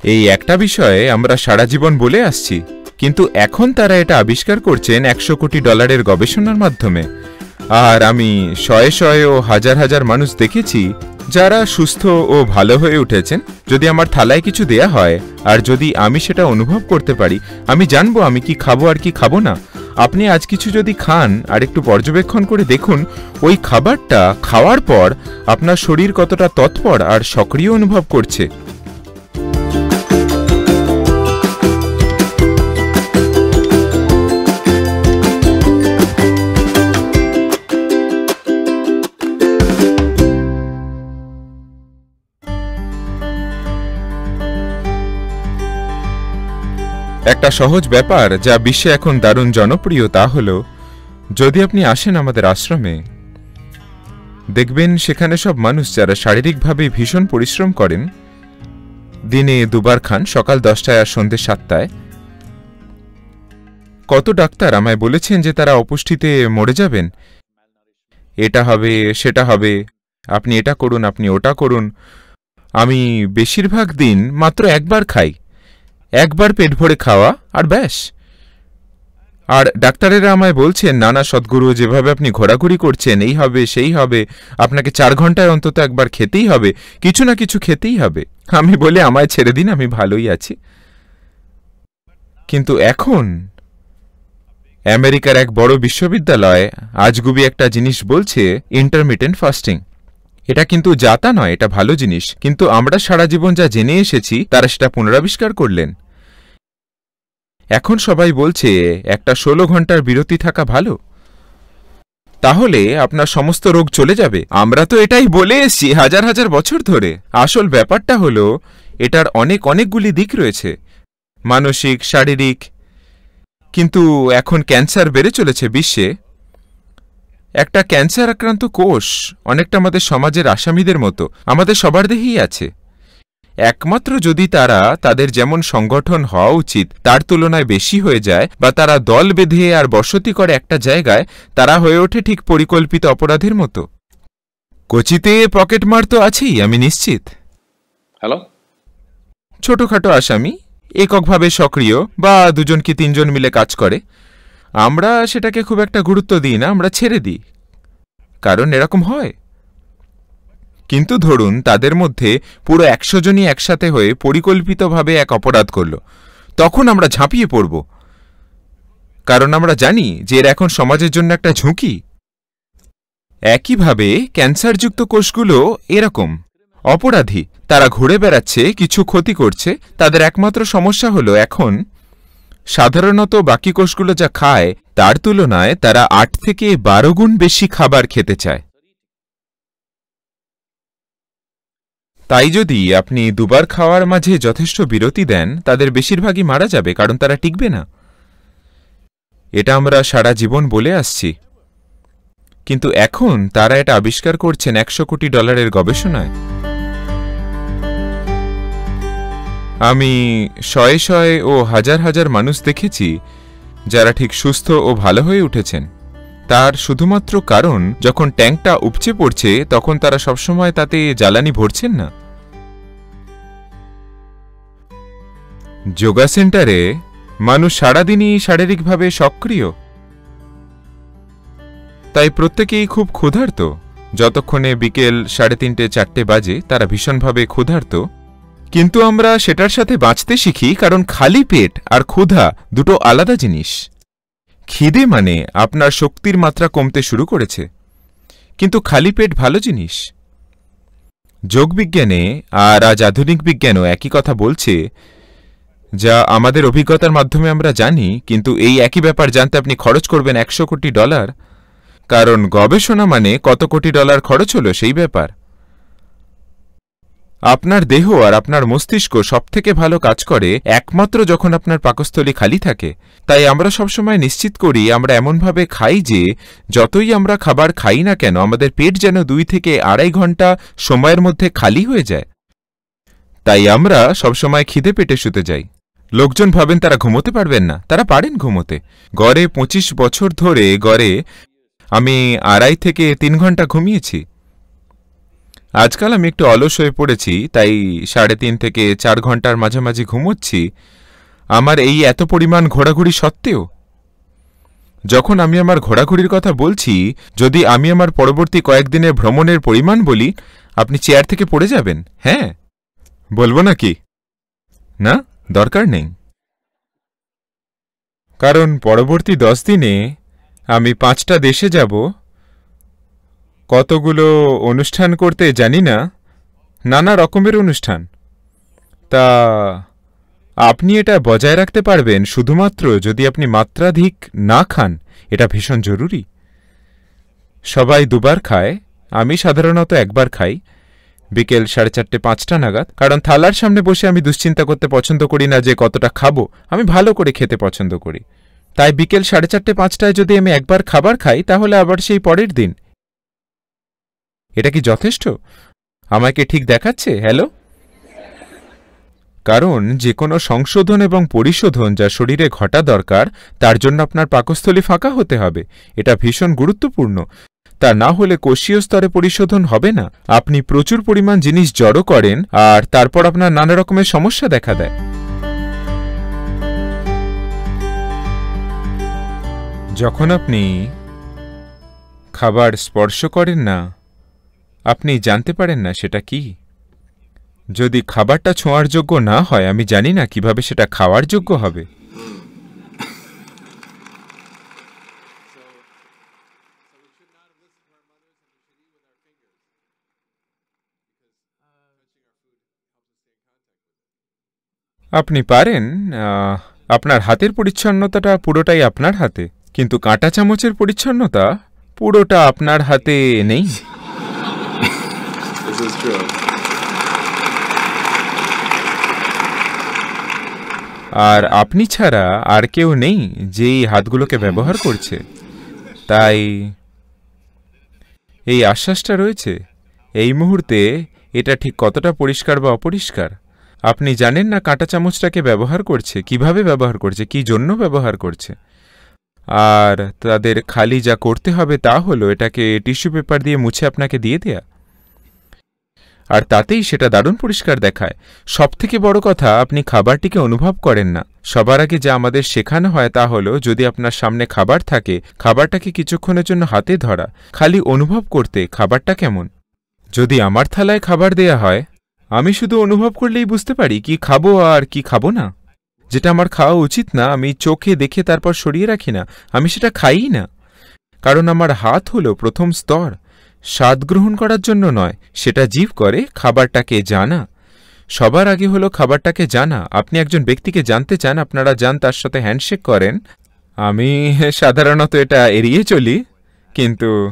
এই একটা বিষয়ে আমরা সারা জীবন বলে আসছি, কিন্তু এখন তারা এটা আবিষ্কার করছেন একশো কোটি ডলারের গবেষণার মাধ্যমে। আর আমি শয়ে শয়ে ও হাজার হাজার মানুষ দেখেছি যারা সুস্থ ও ভালো হয়ে উঠেছেন, যদি আমার থালায় কিছু দেয়া হয়, আর যদি আমি সেটা অনুভব করতে পারি, আমি জানব আমি কি খাব আর কি খাব না। আপনি আজ কিছু যদি খান, আর একটু পর্যবেক্ষণ করে দেখুন, ওই খাবারটা খাওয়ার পর আপনার শরীর কতটা তৎপর আর সক্রিয় অনুভব করছে। একটা সহজ ব্যাপার যা বিশ্বে এখন দারুণ জনপ্রিয় তা হল, যদি আপনি আসেন আমাদের আশ্রমে, দেখবেন সেখানে সব মানুষ যারা শারীরিকভাবে ভীষণ পরিশ্রম করেন, দিনে দুবার খান, সকাল দশটায় আর সন্ধ্যে সাতটায়। কত ডাক্তার আমায় বলেছেন যে তারা অপুষ্টিতে মরে যাবেন। এটা হবে, সেটা হবে, আপনি এটা করুন, আপনি ওটা করুন। আমি বেশিরভাগ দিন মাত্র একবার খাই। একবার পেট ভরে খাওয়া আর ব্যাস। আর ডাক্তারেরা আমায় বলছেন, নানা সদ্গুরু, যেভাবে আপনি ঘোরাঘুরি করছেন, এই হবে, সেই হবে, আপনাকে চার ঘন্টায় অন্তত একবার খেতেই হবে, কিছু না কিছু খেতেই হবে। আমি বলে, আমায় ছেড়ে দিন, আমি ভালোই আছি। কিন্তু এখন আমেরিকার এক বড় বিশ্ববিদ্যালয় আজগুবি একটা জিনিস বলছে ইন্টারমিটেন্ট ফাস্টিং এটা কিন্তু যাতা নয়, এটা ভালো জিনিস। কিন্তু আমরা সারা জীবন যা জেনে এসেছি, তারা সেটা পুনরাবিষ্কার করলেন। এখন সবাই বলছে, একটা ষোলো ঘণ্টার বিরতি থাকা ভালো। তাহলে আপনার সমস্ত রোগ চলে যাবে। আমরা তো এটাই বলে এসছি হাজার হাজার বছর ধরে। আসল ব্যাপারটা হলো, এটার অনেক অনেকগুলি দিক রয়েছে। মানসিক, শারীরিক। কিন্তু এখন ক্যান্সার বেড়ে চলেছে বিশ্বে। একটা ক্যান্সার আক্রান্ত কোষ অনেকটা আমাদের সমাজের আসামিদের মতো আমাদের সবার দেহেই আছে। একমাত্র যদি তারা তাদের যেমন সংগঠন হওয়া উচিত তার তুলনায় বেশি হয়ে যায় বা তারা দল বেঁধে আর বসতি করে একটা জায়গায় তারা হয়ে ওঠে ঠিক পরিকল্পিত অপরাধের মতো। কচিতে পকেটমার তো আছেই আমি নিশ্চিত। হ্যালো? ছোটখাটো আসামি এককভাবে সক্রিয় বা দুজন কি তিনজন মিলে কাজ করে? আমরা সেটাকে খুব একটা গুরুত্ব দিই না, আমরা ছেড়ে দিই। কারণ এরকম হয়। কিন্তু ধরুন, তাদের মধ্যে পুরো একশো জনই একসাথে হয়ে পরিকল্পিতভাবে এক অপরাধ করল। তখন আমরা ঝাঁপিয়ে পড়ব। কারণ আমরা জানি যে এর এখন সমাজের জন্য একটা ঝুঁকি। একইভাবে ক্যান্সারযুক্ত কোষগুলো এরকম। অপরাধী, তারা ঘুরে বেড়াচ্ছে, কিছু ক্ষতি করছে, তাদের একমাত্র সমস্যা হলো এখন সাধারণত বাকি কোষগুলো যা খায়, তার তুলনায় তারা আট থেকে বারো গুণ বেশি খাবার খেতে চায়। তাই যদি আপনি দুবার খাওয়ার মাঝে যথেষ্ট বিরতি দেন, তাদের বেশিরভাগই মারা যাবে, কারণ তারা টিকবে না। এটা আমরা সারা জীবন বলে আসছি। কিন্তু এখন তারা এটা আবিষ্কার করছেন একশো কোটি ডলারের গবেষণায়। আমি শয়ে শয়ে ও হাজার হাজার মানুষ দেখেছি, যারা ঠিক সুস্থ ও ভালো হয়ে উঠেছেন। তার শুধুমাত্র কারণ, যখন ট্যাঙ্কটা উপচে পড়ছে, তখন তারা সবসময় তাতে জ্বালানি ভরছেন না। যোগা সেন্টারে মানুষ সারাদিনই শারীরিকভাবে সক্রিয়। তাই প্রত্যেকেই খুব ক্ষুধার্ত। যতক্ষণে বিকেল সাড়ে তিনটে চারটে বাজে, তারা ভীষণভাবে ক্ষুধার্ত। কিন্তু আমরা সেটার সাথে বাঁচতে শিখি কারণ খালি পেট আর ক্ষুধা দুটো আলাদা জিনিস। খিদে মানে আপনার শক্তির মাত্রা কমতে শুরু করেছে। কিন্তু খালি পেট ভালো জিনিস। যোগবিজ্ঞানে আর আজ আধুনিক বিজ্ঞানও একই কথা বলছে, যা আমাদের অভিজ্ঞতার মাধ্যমে আমরা জানি, কিন্তু এই একই ব্যাপার জানতে আপনি খরচ করবেন একশো কোটি ডলার। কারণ গবেষণা মানে কত কোটি ডলার খরচ হলো সেই ব্যাপার। আপনার দেহ আর আপনার মস্তিষ্ক সবথেকে ভালো কাজ করে একমাত্র যখন আপনার পাকস্থলী খালি থাকে। তাই আমরা সবসময় নিশ্চিত করি, আমরা এমনভাবে খাই যে, যতই আমরা খাবার খাই না কেন, আমাদের পেট যেন দুই থেকে আড়াই ঘণ্টা সময়ের মধ্যে খালি হয়ে যায়। তাই আমরা সবসময় খিদে পেটে শুতে যাই। লোকজন ভাবেন তারা ঘুমোতে পারবেন না। তারা পারেন ঘুমোতে। গড়ে পঁচিশ বছর ধরে গড়ে আমি আড়াই থেকে তিন ঘণ্টা ঘুমিয়েছি। আজকাল আমি একটু অলস হয়ে পড়েছি, তাই সাড়ে তিন থেকে চার ঘণ্টার মাঝামাঝি ঘুমোচ্ছি। আমার এই এত পরিমাণ ঘোরাঘুরি সত্ত্বেও, যখন আমি আমার ঘোরাঘুরির কথা বলছি, যদি আমি আমার পরবর্তী কয়েকদিনের ভ্রমণের পরিমাণ বলি, আপনি চেয়ার থেকে পড়ে যাবেন হ্যাঁ? বলব নাকি? না, দরকার নেই। কারণ পরবর্তী দশ দিনে আমি পাঁচটা দেশে যাব কতগুলো অনুষ্ঠান করতে জানি না, নানা রকমের অনুষ্ঠান। তা আপনি এটা বজায় রাখতে পারবেন শুধুমাত্র যদি আপনি মাত্রাধিক না খান, এটা ভীষণ জরুরি। সবাই দুবার খায়, আমি সাধারণত একবার খাই, বিকেল সাড়ে চারটে পাঁচটা নাগাদ। কারণ থালার সামনে বসে আমি দুশ্চিন্তা করতে পছন্দ করি না যে কতটা খাব, আমি ভালো করে খেতে পছন্দ করি। তাই বিকেল সাড়ে চারটে পাঁচটায় যদি আমি একবার খাবার খাই, তাহলে আবার সেই পরের দিন। এটা কি যথেষ্ট? আমাকে ঠিক দেখাচ্ছে, হ্যালো? কারণ যে কোনো সংশোধন এবং পরিশোধন যা শরীরে ঘটা দরকার, তার জন্য আপনার পাকস্থলী ফাঁকা হতে হবে। এটা ভীষণ গুরুত্বপূর্ণ। তা না হলে কোষীয় স্তরে পরিশোধন হবে না। আপনি প্রচুর পরিমাণ জিনিস জড়ো করেন আর তারপর আপনার নানা রকমের সমস্যা দেখা দেয়। যখন আপনি খাবার স্পর্শ করেন না আপনি জানতে পারেন না সেটা কি? যদি খাবারটা ছোঁয়ার যোগ্য না হয়, আমি জানি না কীভাবে সেটা খাওয়ার যোগ্য হবে। আপনি পারেন আপনার হাতের পরিচ্ছন্নতাটা পুরোটাই আপনার হাতে, কিন্তু কাঁটা চামচের পরিচ্ছন্নতা পুরোটা আপনার হাতে নেই। This is true. আর আপনি ছাড়া আর কেউ নেই যে এই হাতগুলোকে ব্যবহার করছে। তাই এই আশ্বাসটা রয়েছে। এই মুহূর্তে এটা ঠিক কতটা পরিষ্কার বা অপরিষ্কার? আপনি জানেন না কাঁটা চামচটাকে ব্যবহার করছে, কীভাবে ব্যবহার করছে, কি জন্য ব্যবহার করছে। আর তাদের খালি যা করতে হবে তা হলো এটাকে টিস্যু পেপার দিয়ে মুছে আপনাকে দিয়ে দেয়া। আর তাতেই সেটা দারুণ পরিষ্কার দেখায়। সবথেকে বড় কথা, আপনি খাবারটিকে অনুভব করেন না। সবার আগে যা আমাদের শেখানো হয় তা হলো, যদি আপনার সামনে খাবার থাকে, খাবারটাকে কিছুক্ষণের জন্য হাতে ধরা। খালি অনুভব করতে খাবারটা কেমন? যদি আমার থালায় খাবার দেয়া হয়, আমি শুধু অনুভব করলেই বুঝতে পারি কি খাব আর কি খাব না। যেটা আমার খাওয়া উচিত না, আমি চোখে দেখে তারপর সরিয়ে রাখি না, আমি সেটা খাইই না। কারণ আমার হাত হলো প্রথম স্তর। স্বাদ গ্রহণ করার জন্য নয় সেটা জীব করে খাবারটাকে জানা। সবার আগে হলো খাবারটাকে জানা। আপনি একজন ব্যক্তিকে জানতে চান আপনারা যান তার সাথে হ্যান্ডশেক করেন। আমি সাধারণত এটা এড়িয়ে চলি কিন্তু.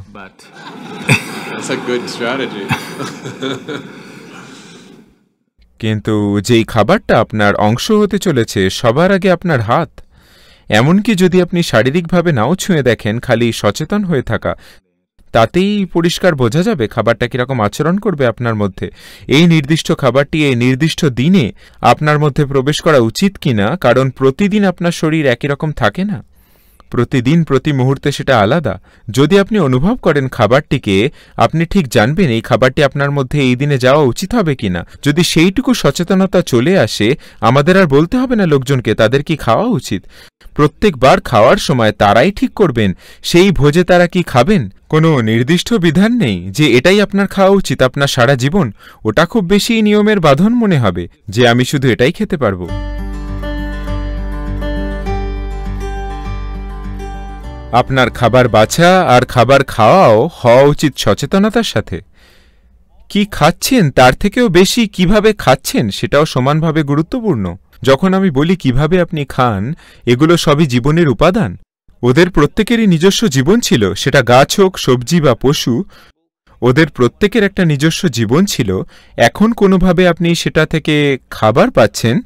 কিন্তু যেই খাবারটা আপনার অংশ হতে চলেছে সবার আগে আপনার হাত। এমনকি যদি আপনি শারীরিকভাবে নাও ছুঁয়ে দেখেন খালি সচেতন হয়ে থাকা। তাতেই পরিষ্কার বোঝা যাবে খাবারটা কীরকম আচরণ করবে আপনার মধ্যে। এই নির্দিষ্ট খাবারটি, এই নির্দিষ্ট দিনে আপনার মধ্যে প্রবেশ করা উচিত কিনা? কারণ প্রতিদিন আপনার শরীর একই রকম থাকে না। প্রতিদিন প্রতি মুহূর্তে সেটা আলাদা। যদি আপনি অনুভব করেন খাবারটিকে, আপনি ঠিক জানবেন এই খাবারটি আপনার মধ্যে এই দিনে যাওয়া উচিত হবে কিনা। যদি সেইটুকু সচেতনতা চলে আসে, আমাদের আর বলতে হবে না লোকজনকে, তাদের কি খাওয়া উচিত? প্রত্যেকবার খাওয়ার সময় তারাই ঠিক করবেন। সেই ভোজে তারা কি খাবেন? কোনো নির্দিষ্ট বিধান নেই যে এটাই আপনার খাওয়া উচিত, আপনার সারা জীবন। ওটা খুব বেশি নিয়মের বাঁধন মনে হবে যে আমি শুধু এটাই খেতে পারব। আপনার খাবার বাছা আর খাবার খাওয়াও হওয়া উচিত সচেতনতার সাথে। কি খাচ্ছেন, তার থেকেও বেশি কীভাবে খাচ্ছেন সেটাও সমানভাবে গুরুত্বপূর্ণ। যখন আমি বলি কীভাবে আপনি খান, এগুলো সবই জীবনের উপাদান। ওদের প্রত্যেকেরই নিজস্ব জীবন ছিল, সেটা গাছ হোক, সবজি বা পশু। ওদের প্রত্যেকের একটা নিজস্ব জীবন ছিল। এখন কোনোভাবে আপনি সেটা থেকে খাবার পাচ্ছেন?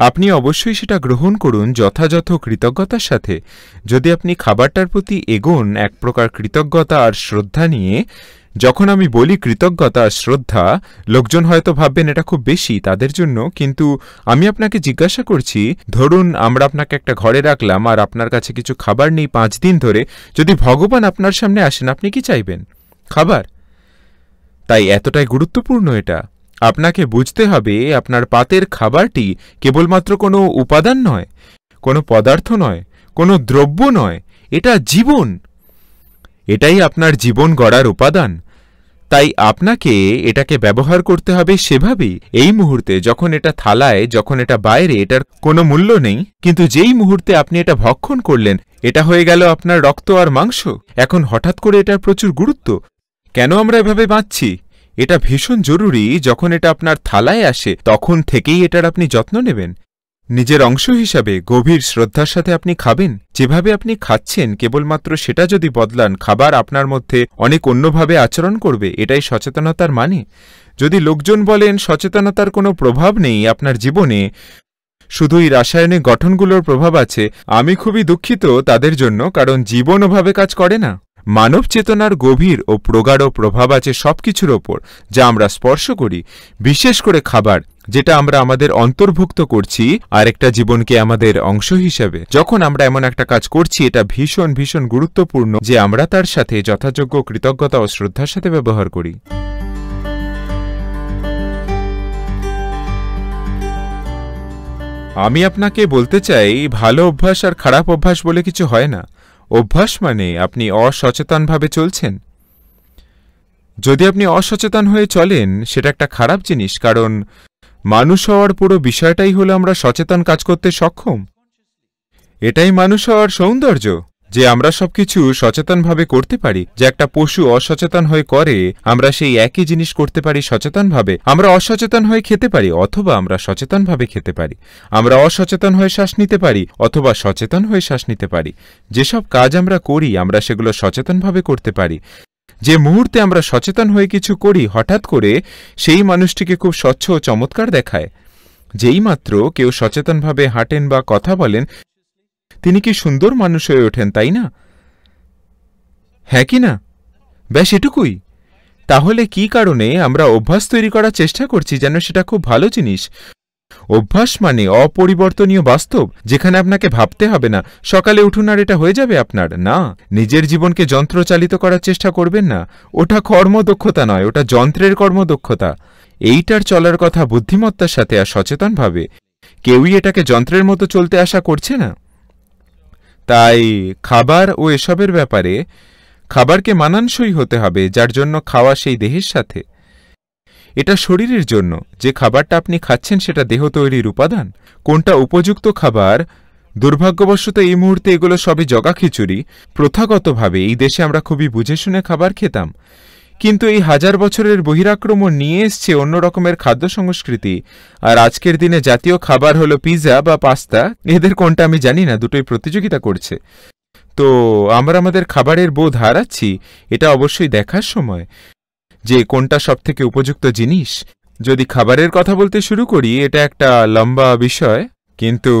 আপনি অবশ্যই সেটা গ্রহণ করুন যথাযথ কৃতজ্ঞতার সাথে। যদি আপনি খাবারটার প্রতি এগোন, এক প্রকার কৃতজ্ঞতা আর শ্রদ্ধা নিয়ে, যখন আমি বলি কৃতজ্ঞতা আর শ্রদ্ধা, লোকজন হয়তো ভাববেন এটা খুব বেশি তাদের জন্য, কিন্তু আমি আপনাকে জিজ্ঞাসা করছি, ধরুন আমরা আপনাকে একটা ঘরে রাখলাম আর আপনার কাছে কিছু খাবার নেই পাঁচ দিন ধরে, যদি ভগবান আপনার সামনে আসেন, আপনি কি চাইবেন? খাবার? তাই এতটাই গুরুত্বপূর্ণ এটা। আপনাকে বুঝতে হবে আপনার পাতের খাবারটি কেবলমাত্র কোনো উপাদান নয়, কোনো পদার্থ নয়, কোনো দ্রব্য নয়, এটা জীবন। এটাই আপনার জীবন গড়ার উপাদান। তাই আপনাকে এটাকে ব্যবহার করতে হবে সেভাবেই। এই মুহূর্তে যখন এটা থালায়, যখন এটা বাইরে, এটার কোনো মূল্য নেই। কিন্তু যেই মুহূর্তে আপনি এটা ভক্ষণ করলেন, এটা হয়ে গেল আপনার রক্ত আর মাংস। এখন হঠাৎ করে এটার প্রচুর গুরুত্ব। কেন আমরা এভাবে বাঁচছি? এটা ভীষণ জরুরি, যখন এটা আপনার থালায় আসে, তখন থেকেই এটার আপনি যত্ন নেবেন। নিজের অংশ হিসাবে গভীর শ্রদ্ধার সাথে আপনি খাবেন। যেভাবে আপনি খাচ্ছেন, কেবলমাত্র সেটা যদি বদলান, খাবার আপনার মধ্যে অনেক অন্যভাবে আচরণ করবে, এটাই সচেতনতার মানে। যদি লোকজন বলেন, সচেতনতার কোনো প্রভাব নেই আপনার জীবনে শুধুই রাসায়নিক গঠনগুলোর প্রভাব আছে, আমি খুবই দুঃখিত তাদের জন্য, কারণ জীবন ওভাবে কাজ করে না। মানব চেতনার গভীর ও প্রগাঢ় প্রভাব আছে সবকিছুর ওপর, যা আমরা স্পর্শ করি, বিশেষ করে খাবার, যেটা আমরা আমাদের অন্তর্ভুক্ত করছি আরেকটা জীবনকে আমাদের অংশ হিসেবে। যখন আমরা এমন একটা কাজ করছি, এটা ভীষণ ভীষণ গুরুত্বপূর্ণ যে আমরা তার সাথে যথাযোগ্য কৃতজ্ঞতা ও শ্রদ্ধার সাথে ব্যবহার করি। আমি আপনাকে বলতে চাই, ভালো অভ্যাস আর খারাপ অভ্যাস বলে কিছু হয় না। অভ্যাস মানে আপনি অসচেতনভাবে চলছেন। যদি আপনি অসচেতন হয়ে চলেন, সেটা একটা খারাপ জিনিস, কারণ মানুষ হওয়ার পুরো বিষয়টাই হলো আমরা সচেতন কাজ করতে সক্ষম। এটাই মানুষ হওয়ার সৌন্দর্য। যে আমরা সবকিছু সচেতনভাবে করতে পারি, যে একটা পশু অসচেতন হয়ে করে, আমরা সেই একই জিনিস করতে পারি সচেতনভাবে। আমরা অসচেতন হয়ে খেতে পারি, অথবা আমরা সচেতনভাবে খেতে পারি। আমরা অসচেতন হয়ে শ্বাস নিতে পারি, অথবা সচেতন হয়ে শ্বাস নিতে পারি। যেসব কাজ আমরা করি, আমরা সেগুলো সচেতনভাবে করতে পারি। যে মুহূর্তে আমরা সচেতন হয়ে কিছু করি, হঠাৎ করে সেই মানুষটিকে খুব স্বচ্ছ ও চমৎকার দেখায়। যেই মাত্র কেউ সচেতনভাবে হাঁটেন বা কথা বলেন তিনি কি সুন্দর মানুষ হয়ে ওঠেন, তাই না? হ্যাঁ কি না? ব্যাস এটুকুই। তাহলে কি কারণে আমরা অভ্যাস তৈরি করার চেষ্টা করছি যেন সেটা খুব ভালো জিনিস? অভ্যাস মানে অপরিবর্তনীয় বাস্তব, যেখানে আপনাকে ভাবতে হবে না, সকালে উঠুন আর এটা হয়ে যাবে আপনার। না, নিজের জীবনকে যন্ত্রচালিত করার চেষ্টা করবেন না। ওটা কর্মদক্ষতা নয়, ওটা যন্ত্রের কর্মদক্ষতা। এইটার চলার কথা বুদ্ধিমত্তার সাথে আর সচেতনভাবে। কেউই এটাকে যন্ত্রের মতো চলতে আশা করছে না। তাই খাবার ও এসবের ব্যাপারে খাবারকে মানানসই হতে হবে, যার জন্য খাওয়া সেই দেহের সাথে। এটা শরীরের জন্য। যে খাবারটা আপনি খাচ্ছেন, সেটা দেহ তৈরির উপাদান। কোনটা উপযুক্ত খাবার? দুর্ভাগ্যবশত এই মুহূর্তে এগুলো সবই জগা খিচুড়ি। প্রথাগতভাবে এই দেশে আমরা খুবই বুঝে শুনে খাবার খেতাম। কিন্তু এই হাজার বছরের বহিরাক্রমণ নিয়ে এসছে অন্য রকমের খাদ্য সংস্কৃতি। আর আজকের দিনে জাতীয় খাবার হলো পিৎজা বা পাস্তা। এদের কোনটা আমি জানি না, দুটোই প্রতিযোগিতা করছে। তো আমরা আমাদের খাবারের বোধ হারাচ্ছি, এটা অবশ্যই দেখার সময়। যে কোনটা সবথেকে উপযুক্ত জিনিস? যদি খাবারের কথা বলতে শুরু করি, এটা একটা লম্বা বিষয়। কিন্তু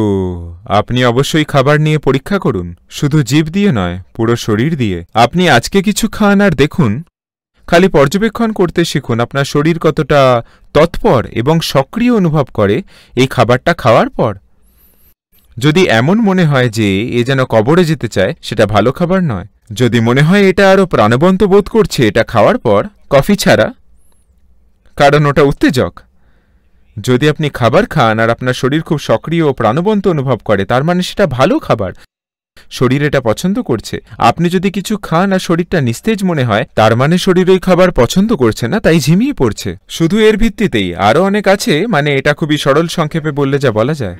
আপনি অবশ্যই খাবার নিয়ে পরীক্ষা করুন। শুধু জীব দিয়ে নয়, পুরো শরীর দিয়ে। আপনি আজকে কিছু খান আর দেখুন। খালি পর্যবেক্ষণ করতে শিখুন আপনার শরীর কতটা তৎপর এবং সক্রিয় অনুভব করে এই খাবারটা খাওয়ার পর। যদি এমন মনে হয় যে এ যেন কবরে যেতে চায়, সেটা ভালো খাবার নয়। যদি মনে হয় এটা আরও প্রাণবন্ত বোধ করছে এটা খাওয়ার পর, কফি ছাড়া। কারণ ওটা উত্তেজক। যদি আপনি খাবার খান আর আপনার শরীর খুব সক্রিয় ও প্রাণবন্ত অনুভব করে, তার মানে সেটা ভালো খাবার। শরীর এটা পছন্দ করছে। আপনি যদি কিছু খান আর শরীরটা নিস্তেজ মনে হয়, তার মানে শরীর ওই খাবার পছন্দ করছে না, তাই ঝিমিয়ে পড়ছে। শুধু এর ভিত্তিতেই আরও অনেক আছে মানে এটা খুবই সরল সংক্ষেপে বললে যা বলা যায়।